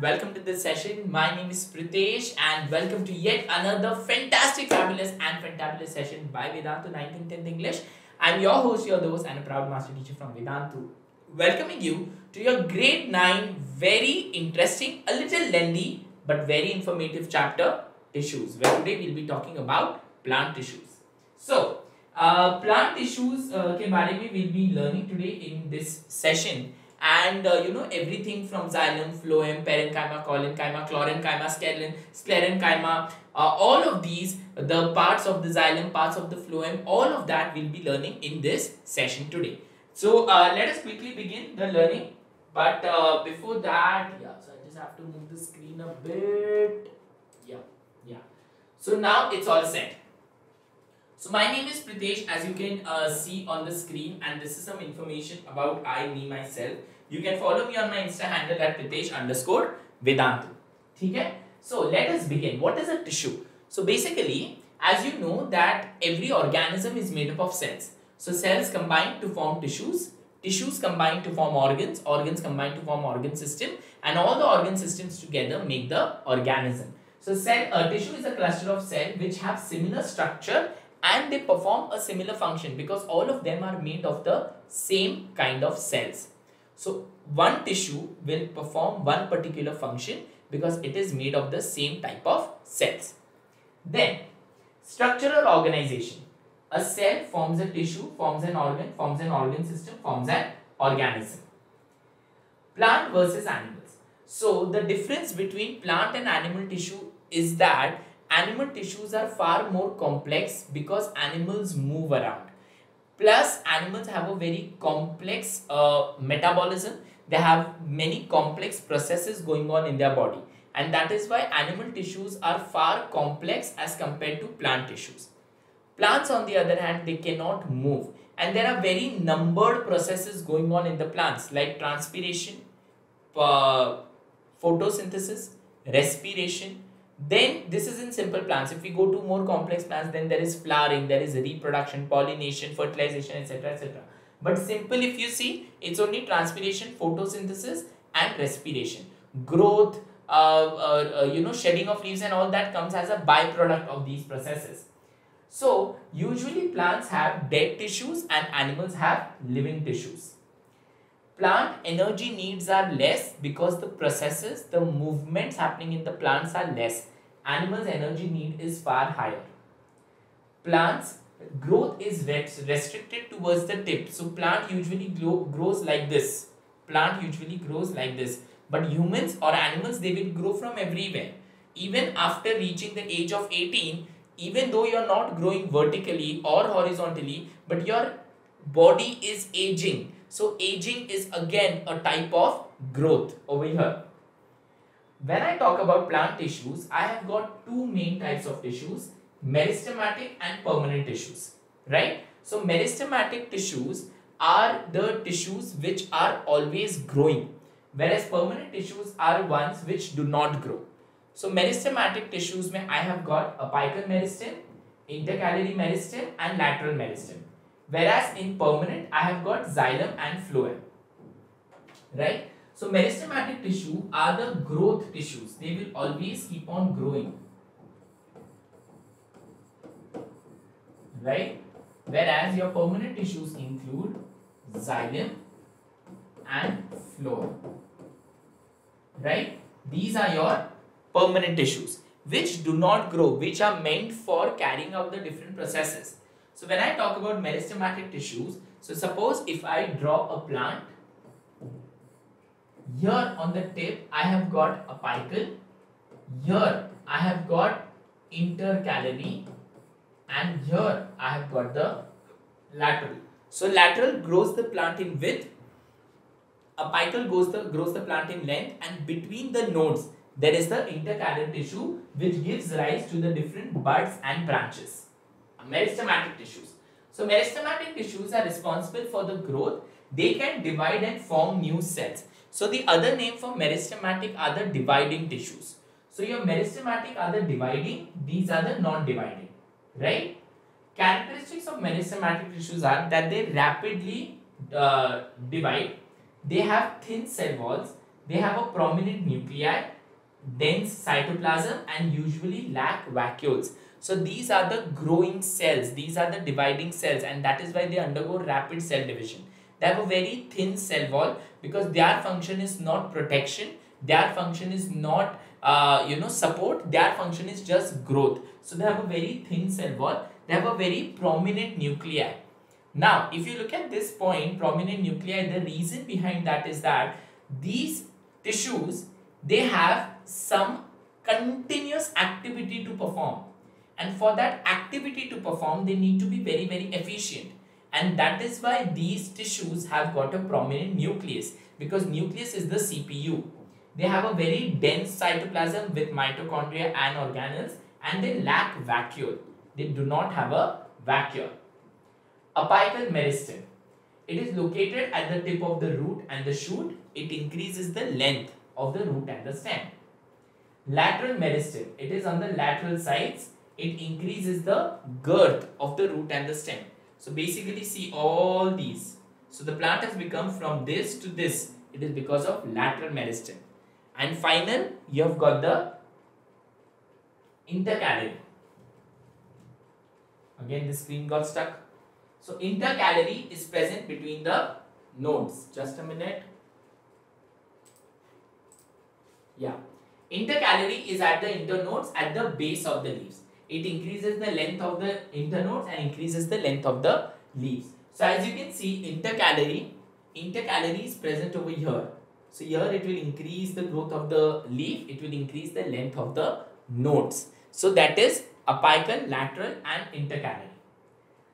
welcome to this session. My name is Pritesh and welcome to yet another fantastic, fabulous and fantabulous session by Vedantu 9th and 10th English. I'm your host, your host and a proud master teacher from Vedantu. Welcoming you to your grade 9 very interesting, a little lengthy but very informative chapter, Tissues, where today we'll be talking about plant tissues. So, uh, plant tissues uh, ke baare mein we'll be learning today in this session and uh, you know everything from xylem, phloem, parenchyma, collenchyma, chlorenchyma, sclerenchyma, sclerenchyma, uh, all of these, the parts of the xylem, parts of the phloem, all of that we'll be learning in this session today. So uh, let us quickly begin the learning. But uh, before that, yeah, so I just have to move the screen a bit. Yeah, yeah. So now it's all set. So my name is Pritesh as you can uh, see on the screen and this is some information about I, me, myself. You can follow me on my Insta handle at Pritesh underscore Vedantu. Okay? So let us begin. What is a tissue? So basically, as you know that every organism is made up of cells. So cells combine to form tissues, tissues combine to form organs, organs combine to form organ system and all the organ systems together make the organism. So cell, uh, tissue is a cluster of cells which have similar structure and they perform a similar function because all of them are made of the same kind of cells. So one tissue will perform one particular function because it is made of the same type of cells. Then structural organization. A cell forms a tissue, forms an organ, forms an organ system, forms an organism. Plant versus animals. So the difference between plant and animal tissue is that animal tissues are far more complex because animals move around. Plus, animals have a very complex uh, metabolism. They have many complex processes going on in their body. And that is why animal tissues are far complex as compared to plant tissues. Plants, on the other hand, they cannot move. And there are very numbered processes going on in the plants like transpiration, uh, photosynthesis, respiration, then this is in simple plants. If we go to more complex plants, then there is flowering, there is reproduction, pollination, fertilization, etc. etc. But simple, if you see, it's only transpiration, photosynthesis, and respiration. Growth, uh, uh, uh, you know, shedding of leaves and all that comes as a byproduct of these processes. So, usually plants have dead tissues and animals have living tissues. Plant energy needs are less because the processes, the movements happening in the plants are less. Animals energy need is far higher. Plants growth is restricted towards the tip. So plant usually grow, grows like this. Plant usually grows like this. But humans or animals, they will grow from everywhere. Even after reaching the age of 18, even though you're not growing vertically or horizontally, but your body is aging so aging is again a type of growth over here. When I talk about plant tissues, I have got two main types of tissues, meristematic and permanent tissues, right? So meristematic tissues are the tissues which are always growing, whereas permanent tissues are ones which do not grow. So meristematic tissues may I have got a apical meristem, intercalary meristem and lateral meristem. Whereas in permanent, I have got xylem and phloem. Right? So meristematic tissue are the growth tissues. They will always keep on growing. Right? Whereas your permanent tissues include xylem and phloem. Right? These are your permanent tissues which do not grow, which are meant for carrying out the different processes. So when I talk about meristematic tissues, so suppose if I draw a plant, here on the tip I have got a apical, here I have got intercalary. And here I have got the lateral. So lateral grows the plant in width, apical grows the, grows the plant in length. And between the nodes there is the intercalary tissue which gives rise to the different buds and branches meristematic tissues. So meristematic tissues are responsible for the growth. They can divide and form new cells. So the other name for meristematic are the dividing tissues. So your meristematic are the dividing, these are the non-dividing, right? Characteristics of meristematic tissues are that they rapidly uh, divide, they have thin cell walls, they have a prominent nuclei, dense cytoplasm and usually lack vacuoles. So these are the growing cells, these are the dividing cells and that is why they undergo rapid cell division. They have a very thin cell wall because their function is not protection, their function is not uh, you know support, their function is just growth. So they have a very thin cell wall, they have a very prominent nuclei. Now if you look at this point, prominent nuclei, the reason behind that is that these tissues, they have some continuous activity to perform and for that activity to perform they need to be very very efficient and that is why these tissues have got a prominent nucleus because nucleus is the CPU. They have a very dense cytoplasm with mitochondria and organelles and they lack vacuole. They do not have a vacuole. Apical meristem. It is located at the tip of the root and the shoot. It increases the length of the root and the stem. Lateral meristem. It is on the lateral sides. It increases the girth of the root and the stem. So basically see all these. So the plant has become from this to this. It is because of lateral meristem. And final, you have got the intercalary. Again, the screen got stuck. So intercalary is present between the nodes. Just a minute. Yeah. Intercalary is at the internodes at the base of the leaves it increases the length of the internodes and increases the length of the leaves. So as you can see, intercalary, intercalary is present over here. So here it will increase the growth of the leaf, it will increase the length of the nodes. So that is apical, lateral and intercalary.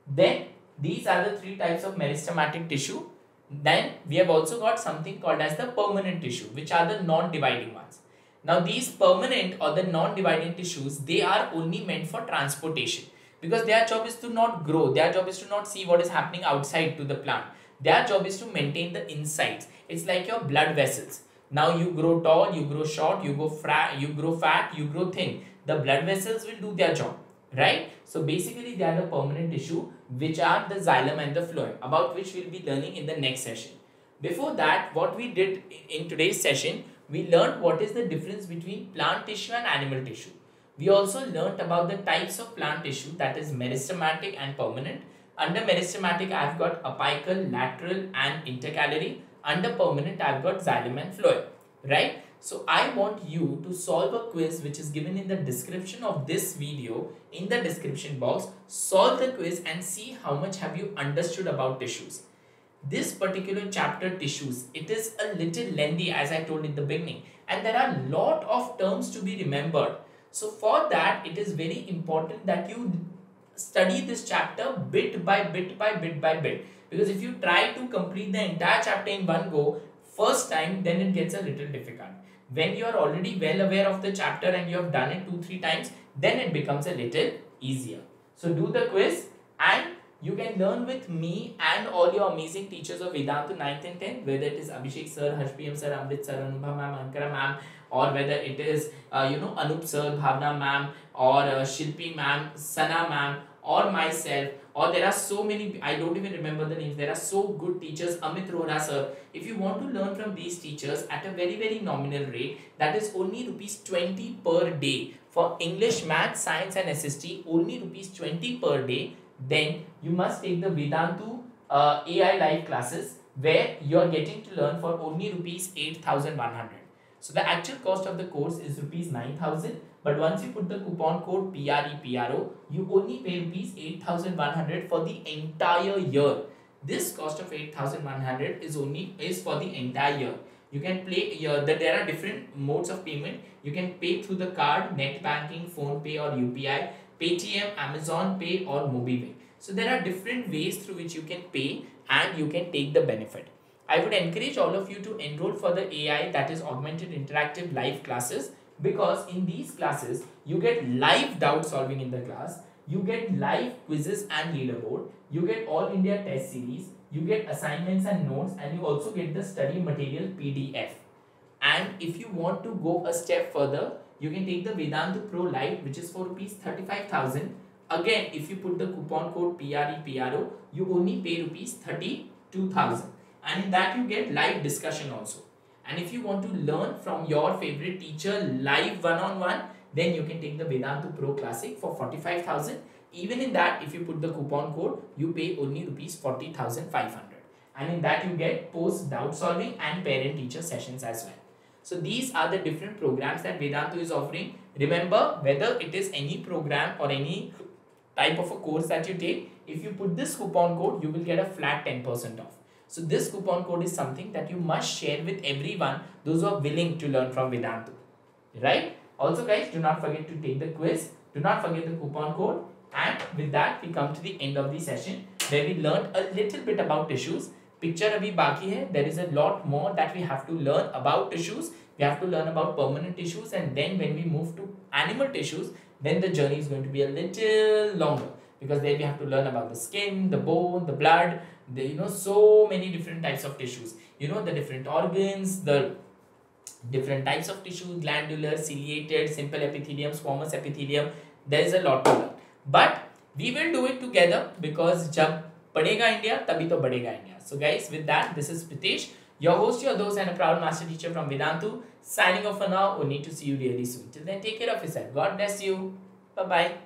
Then these are the three types of meristematic tissue. Then we have also got something called as the permanent tissue, which are the non-dividing ones. Now these permanent or the non-dividing tissues, they are only meant for transportation because their job is to not grow. Their job is to not see what is happening outside to the plant. Their job is to maintain the insides. It's like your blood vessels. Now you grow tall, you grow short, you go fat, you grow fat, you grow thin. The blood vessels will do their job, right? So basically they are the permanent tissue which are the xylem and the phloem about which we'll be learning in the next session. Before that, what we did in today's session, we learned what is the difference between plant tissue and animal tissue. We also learned about the types of plant tissue that is meristematic and permanent. Under meristematic, I've got apical, lateral and intercalary. Under permanent, I've got xylem and phloem, right? So I want you to solve a quiz which is given in the description of this video in the description box. Solve the quiz and see how much have you understood about tissues this particular chapter tissues it is a little lengthy as i told in the beginning. And there are a lot of terms to be remembered. So for that it is very important that you study this chapter bit by bit by bit by bit. Because if you try to complete the entire chapter in one go first time then it gets a little difficult. When you are already well aware of the chapter and you have done it two three times then it becomes a little easier. So do the quiz and you can learn with me and all your amazing teachers of Vedantu 9th and 10th, whether it is Abhishek sir, Harsh sir, Amrit sir, Anubha ma'am, Ankara ma'am, or whether it is, uh, you know, Anup sir, Bhavna ma'am, or uh, Shilpi ma'am, Sana ma'am, or myself, or there are so many, I don't even remember the names, there are so good teachers, Amit Rohra sir. If you want to learn from these teachers at a very, very nominal rate, that is only rupees 20 per day. For English, Math, Science and SST, only rupees 20 per day then you must take the Vedantu uh, AI live classes where you are getting to learn for only rupees 8100 so the actual cost of the course is rupees 9000 but once you put the coupon code PREPRO you only pay rupees 8100 for the entire year. This cost of 8100 is only is for the entire year you can play your that there are different modes of payment you can pay through the card net banking PhonePe or upi Paytm, Amazon Pay or MobiWay. So there are different ways through which you can pay and you can take the benefit. I would encourage all of you to enroll for the AI that is augmented interactive live classes because in these classes you get live doubt solving in the class, you get live quizzes and leaderboard, you get all India test series, you get assignments and notes and you also get the study material PDF. And if you want to go a step further, you can take the Vedantu Pro Lite which is for rupees 35,000. Again, if you put the coupon code PREPRO, you only pay rupees 32,000 and in that you get live discussion also. And if you want to learn from your favorite teacher live one-on-one, then you can take the Vedantu Pro Classic for 45,000. Even in that, if you put the coupon code, you pay only rupees 40,500. And in that, you get post doubt solving and parent teacher sessions as well. So these are the different programs that Vedantu is offering. Remember, whether it is any program or any type of a course that you take, if you put this coupon code, you will get a flat 10% off. So this coupon code is something that you must share with everyone, those who are willing to learn from Vedantu. Right? Also guys, do not forget to take the quiz. Do not forget the coupon code. And with that, we come to the end of the session where we learned a little bit about tissues. Picture abhi baki hai. There is a lot more that we have to learn about tissues. We have to learn about permanent tissues and then when we move to animal tissues, then the journey is going to be a little longer because then we have to learn about the skin, the bone, the blood, the, you know, so many different types of tissues. You know, the different organs, the different types of tissue glandular ciliated simple epithelium squamous epithelium there is a lot to learn. But we will do it together because jab padega india tabhi to badega india. So guys with that this is pritesh your host your host and a proud master teacher from vedantu. Signing off for now we need to see you really soon. Till then take care of yourself. God bless you. Bye bye